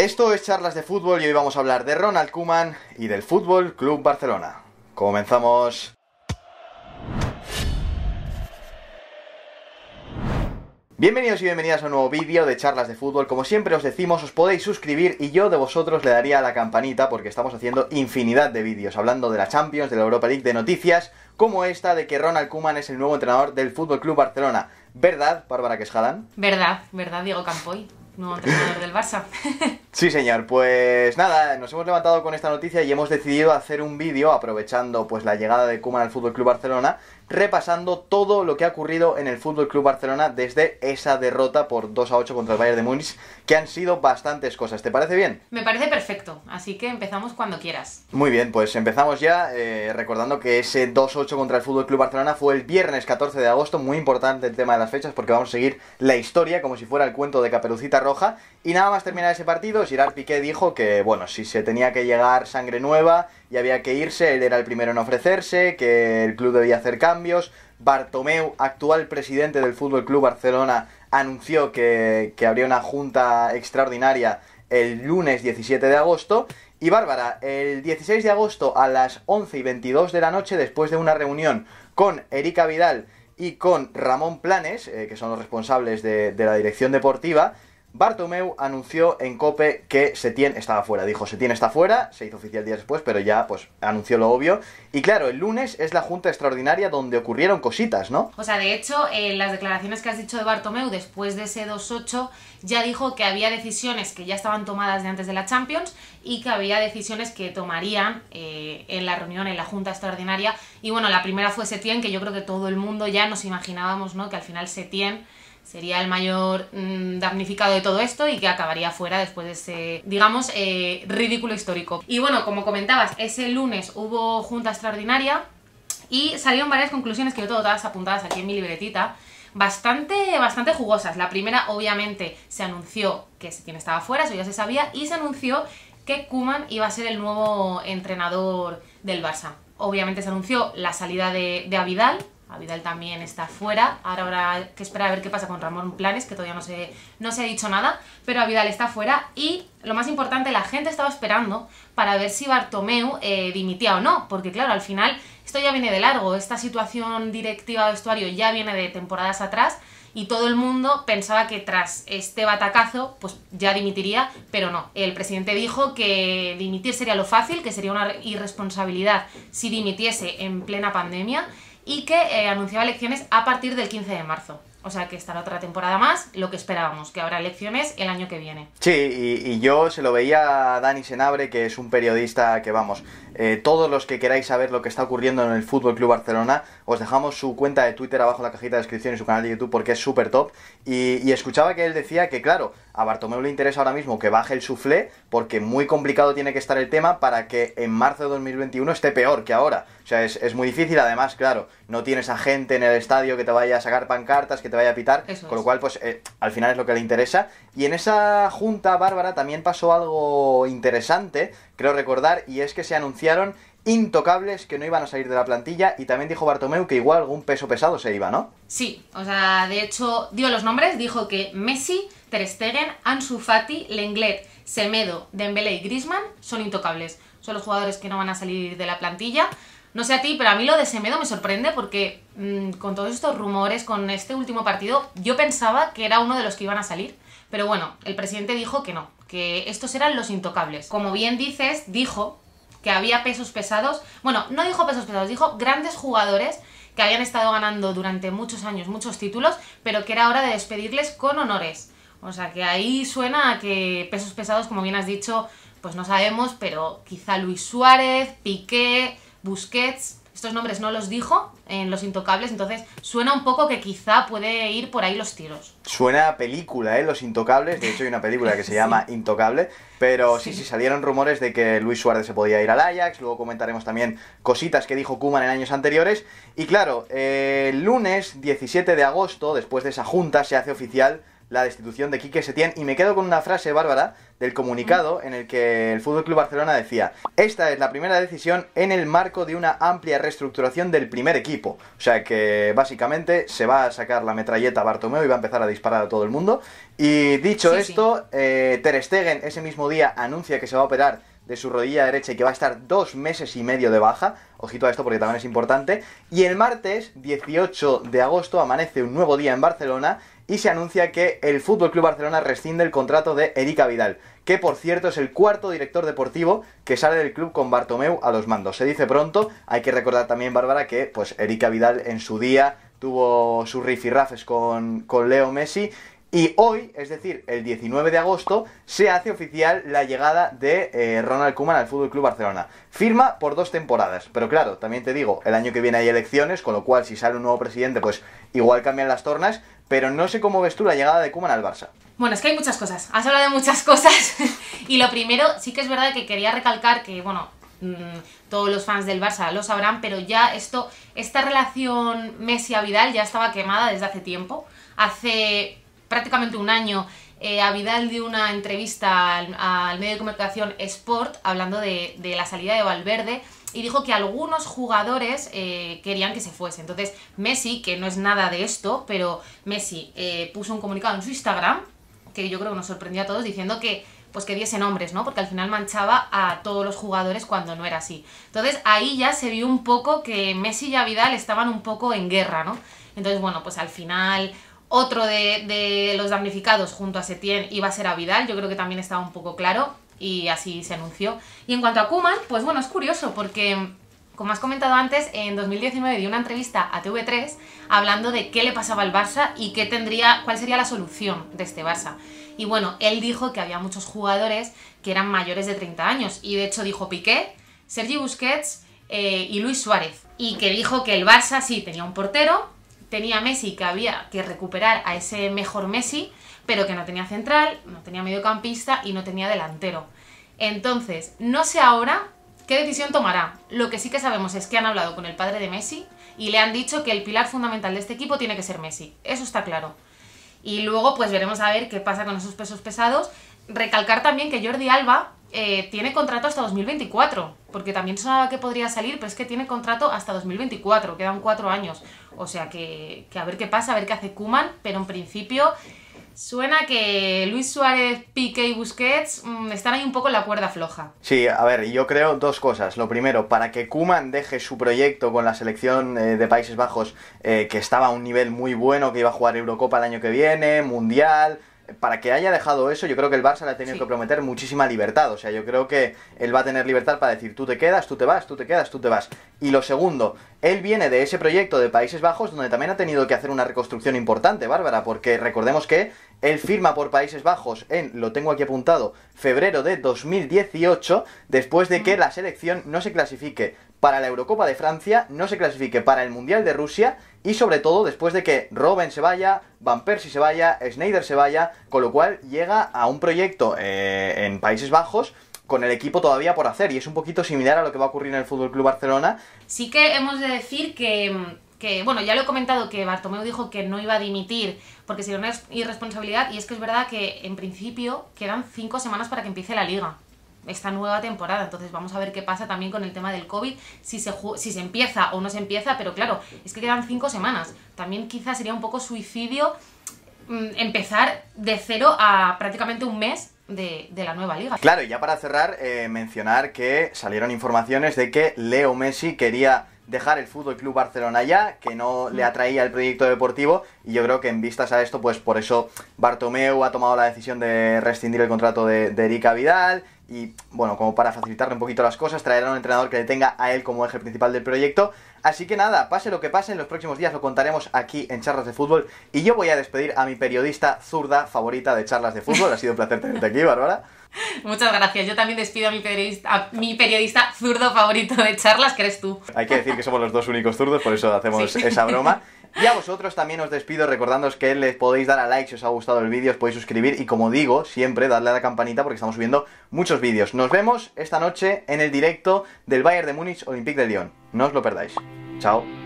Esto es Charlas de Fútbol y hoy vamos a hablar de Ronald Koeman y del Fútbol Club Barcelona. Comenzamos. Bienvenidos y bienvenidas a un nuevo vídeo de charlas de fútbol. Como siempre os decimos, os podéis suscribir y yo de vosotros le daría a la campanita porque estamos haciendo infinidad de vídeos hablando de la Champions, de la Europa League, de noticias como esta de que Ronald Koeman es el nuevo entrenador del Fútbol Club Barcelona. ¿Verdad, Bárbara Quesjalan? Verdad, verdad, Diego Campoy, nuevo entrenador del Barça. Sí, señor. Pues nada, nos hemos levantado con esta noticia y hemos decidido hacer un vídeo aprovechando pues la llegada de Koeman al Fútbol Club Barcelona, repasando todo lo que ha ocurrido en el Fútbol Club Barcelona desde esa derrota por 2 a 8 contra el Bayern de Múnich, que han sido bastantes cosas. ¿Te parece bien? Me parece perfecto, así que empezamos cuando quieras. Muy bien, pues empezamos ya eh, recordando que ese 2-8 contra el Fútbol Club Barcelona fue el viernes 14 de agosto, muy importante el tema de las fechas porque vamos a seguir la historia como si fuera el cuento de Caperucita Roja y nada más terminar ese partido, Girard Piqué dijo que bueno, si se tenía que llegar sangre nueva y había que irse, él era el primero en ofrecerse, que el club debía hacer cambios. Bartomeu, actual presidente del Fútbol Club Barcelona, anunció que, habría una junta extraordinaria el lunes 17 de agosto. Y Bárbara, el 16 de agosto a las 11 y 22 de la noche, después de una reunión con Erika Vidal y con Ramón Planes, eh, que son los responsables de la dirección deportiva, Bartomeu anunció en COPE que Setién estaba fuera. Dijo, Setién está fuera, se hizo oficial días después, pero ya pues anunció lo obvio. Y claro, el lunes es la junta extraordinaria donde ocurrieron cositas, ¿no? O sea, de hecho, en las declaraciones que has dicho de Bartomeu después de ese 2-8, ya dijo que había decisiones que ya estaban tomadas de antes de la Champions y que había decisiones que tomarían eh, en la reunión, en la junta extraordinaria. Y bueno, la primera fue Setién, que yo creo que todo el mundo ya nos imaginábamos, ¿no? Que al final Setién sería el mayor mmm, damnificado de todo esto y que acabaría fuera después de ese, digamos, eh, ridículo histórico. Y bueno, como comentabas, ese lunes hubo junta extraordinaria y salieron varias conclusiones que yo tengo todas apuntadas aquí en mi libretita, bastante, bastante jugosas. La primera, obviamente, se anunció que Setién estaba fuera, eso ya se sabía, y se anunció que Kuman iba a ser el nuevo entrenador del Barça. Obviamente se anunció la salida de, de Avidal, Vidal también está fuera. Ahora habrá que esperar a ver qué pasa con Ramón Planes, que todavía no se, no se ha dicho nada. Pero Vidal está fuera. Y lo más importante, la gente estaba esperando para ver si Bartomeu eh, dimitía o no. Porque claro, al final esto ya viene de largo. Esta situación directiva de vestuario ya viene de temporadas atrás. Y todo el mundo pensaba que tras este batacazo, pues ya dimitiría, pero no. El presidente dijo que dimitir sería lo fácil, que sería una irresponsabilidad si dimitiese en plena pandemia y que eh, anunciaba elecciones a partir del 15 de marzo. O sea que estará otra temporada más, lo que esperábamos, que habrá elecciones el año que viene. Sí, y, yo se lo veía a Dani Senabre, que es un periodista que, vamos, eh, todos los que queráis saber lo que está ocurriendo en el Fútbol Club Barcelona, os dejamos su cuenta de Twitter abajo en la cajita de descripción y su canal de YouTube porque es súper top. Y, y, escuchaba que él decía que, claro, a Bartomeu le interesa ahora mismo que baje el suflé porque muy complicado tiene que estar el tema para que en marzo de 2021 esté peor que ahora. O sea, es, es muy difícil. Además, claro, no tienes a gente en el estadio que te vaya a sacar pancartas, que te vaya a pitar. Eso con lo es. cual, pues eh, al final es lo que le interesa. Y en esa junta, Bárbara, también pasó algo interesante, creo recordar, y es que se anunciaron intocables que no iban a salir de la plantilla y también dijo Bartomeu que igual algún peso pesado se iba, ¿no? Sí, o sea, de hecho dio los nombres, dijo que Messi, Ter Stegen, Ansu Fati, Lenglet, Semedo, Dembélé y Griezmann son intocables. Son los jugadores que no van a salir de la plantilla. No sé a ti, pero a mí lo de Semedo me sorprende porque mmm, con todos estos rumores, con este último partido, yo pensaba que era uno de los que iban a salir. Pero bueno, el presidente dijo que no, que estos eran los intocables. Como bien dices, dijo que había pesos pesados. Bueno, no dijo pesos pesados, dijo grandes jugadores que habían estado ganando durante muchos años muchos títulos, pero que era hora de despedirles con honores. O sea que ahí suena a que pesos pesados, como bien has dicho, pues no sabemos, pero quizá Luis Suárez, Piqué, Busquets, estos nombres no los dijo en Los Intocables, entonces suena un poco que quizá puede ir por ahí los tiros. Suena a película, ¿eh? Los Intocables. De hecho, hay una película que se llama sí. Intocable. Pero sí, sí, salieron rumores de que Luis Suárez se podía ir al Ajax. Luego comentaremos también cositas que dijo Kuman en años anteriores. Y claro, eh, el lunes 17 de agosto, después de esa junta, se hace oficial la destitución de Quique Setién. Y me quedo con una frase, Bárbara, del comunicado en el que el Fútbol Club Barcelona decía: Esta es la primera decisión en el marco de una amplia reestructuración del primer equipo. O sea que básicamente se va a sacar la metralleta Bartomeu y va a empezar a disparar a todo el mundo. Y dicho esto, eh, Ter Stegen ese mismo día anuncia que se va a operar de su rodilla derecha y que va a estar dos meses y medio de baja. Ojito a esto porque también es importante. Y el martes 18 de agosto amanece un nuevo día en Barcelona y se anuncia que el Fútbol Club Barcelona rescinde el contrato de Erika Vidal, que por cierto es el cuarto director deportivo que sale del club con Bartomeu a los mandos. Se dice pronto, hay que recordar también, Bárbara, que pues Erika Vidal en su día tuvo sus rifirrafes con, con Leo Messi y hoy, es decir, el 19 de agosto, se hace oficial la llegada de eh, Ronald Koeman al Fútbol Club Barcelona. Firma por dos temporadas, pero claro, también te digo, el año que viene hay elecciones, con lo cual si sale un nuevo presidente, pues igual cambian las tornas, pero no sé cómo ves tú la llegada de Koeman al Barça. Bueno, es que hay muchas cosas. Has hablado de muchas cosas. y lo primero, sí que es verdad que quería recalcar que, bueno, mm, todos los fans del Barça lo sabrán, pero ya esto, esta relación Messi a Vidal ya estaba quemada desde hace tiempo. Hace prácticamente un año, eh, Vidal dio una entrevista al, medio de comunicación Sport hablando de, la salida de Valverde y dijo que algunos jugadores eh, querían que se fuese. Entonces Messi, que no es nada de esto, pero Messi eh, puso un comunicado en su Instagram, que yo creo que nos sorprendió a todos, diciendo que pues que diese nombres, ¿no? Porque al final manchaba a todos los jugadores cuando no era así. Entonces ahí ya se vio un poco que Messi y Vidal estaban un poco en guerra, ¿no? Entonces, bueno, pues al final otro de, los damnificados junto a Setién iba a ser a Vidal, yo creo que también estaba un poco claro y así se anunció. Y en cuanto a Kuman, pues bueno, es curioso porque, como has comentado antes, en 2019 dio una entrevista a TV3 hablando de qué le pasaba al Barça y qué tendría, cuál sería la solución de este Barça. Y bueno, él dijo que había muchos jugadores que eran mayores de 30 años y de hecho dijo Piqué, Sergi Busquets eh, y Luis Suárez. Y que dijo que el Barça sí tenía un portero, tenía Messi que había que recuperar a ese mejor Messi, pero que no tenía central, no tenía mediocampista y no tenía delantero. Entonces, no sé ahora qué decisión tomará. Lo que sí que sabemos es que han hablado con el padre de Messi y le han dicho que el pilar fundamental de este equipo tiene que ser Messi. Eso está claro. Y luego pues veremos a ver qué pasa con esos pesos pesados. Recalcar también que Jordi Alba eh, tiene contrato hasta 2024, porque también sonaba que podría salir, pero es que tiene contrato hasta 2024, quedan cuatro años. O sea que, a ver qué pasa, a ver qué hace Kuman, pero en principio Suena que Luis Suárez, Piqué y Busquets mm, están ahí un poco en la cuerda floja. Sí, a ver, yo creo dos cosas. Lo primero, para que Kuman deje su proyecto con la selección eh, de Países Bajos, eh, que estaba a un nivel muy bueno, que iba a jugar Eurocopa el año que viene, Mundial, para que haya dejado eso, yo creo que el Barça le ha tenido que prometer muchísima libertad. O sea, yo creo que él va a tener libertad para decir, tú te quedas, tú te vas, tú te quedas, tú te vas. Y lo segundo, él viene de ese proyecto de Países Bajos donde también ha tenido que hacer una reconstrucción importante, Bárbara, porque recordemos que él firma por Países Bajos en, lo tengo aquí apuntado, febrero de 2018, después de que la selección no se clasifique para la Eurocopa de Francia, no se clasifique para el Mundial de Rusia y sobre todo después de que Robben se vaya, Van Persie se vaya, Schneider se vaya, con lo cual llega a un proyecto eh, en Países Bajos con el equipo todavía por hacer y es un poquito similar a lo que va a ocurrir en el Fútbol Club Barcelona. Sí que hemos de decir que, que, bueno, ya lo he comentado que Bartomeu dijo que no iba a dimitir porque sería una irresponsabilidad y es que es verdad que en principio quedan cinco semanas para que empiece la liga esta nueva temporada. Entonces vamos a ver qué pasa también con el tema del COVID, si se, si se empieza o no se empieza, pero claro, es que quedan cinco semanas. También quizás sería un poco suicidio mm, empezar de cero a prácticamente un mes de, la nueva liga. Claro, y ya para cerrar, eh, mencionar que salieron informaciones de que Leo Messi quería dejar el Fútbol Club Barcelona ya, que no le atraía el proyecto deportivo, y yo creo que en vistas a esto, pues por eso Bartomeu ha tomado la decisión de rescindir el contrato de, de Erika Vidal y bueno, como para facilitarle un poquito las cosas, traerá a un entrenador que le tenga a él como eje principal del proyecto. Así que nada, pase lo que pase, en los próximos días lo contaremos aquí en Charlas de Fútbol. Y yo voy a despedir a mi periodista zurda favorita de Charlas de Fútbol. Ha sido un placer tenerte aquí, Bárbara. Muchas gracias. Yo también despido a mi periodista, a mi periodista zurdo favorito de charlas, que eres tú. Hay que decir que somos los dos únicos zurdos, por eso hacemos esa broma. Y a vosotros también os despido recordándoos que les podéis dar a like si os ha gustado el vídeo, os podéis suscribir y como digo, siempre dadle a la campanita porque estamos subiendo muchos vídeos. Nos vemos esta noche en el directo del Bayern de Múnich Olympique de Lyon. No os lo perdáis. Chao.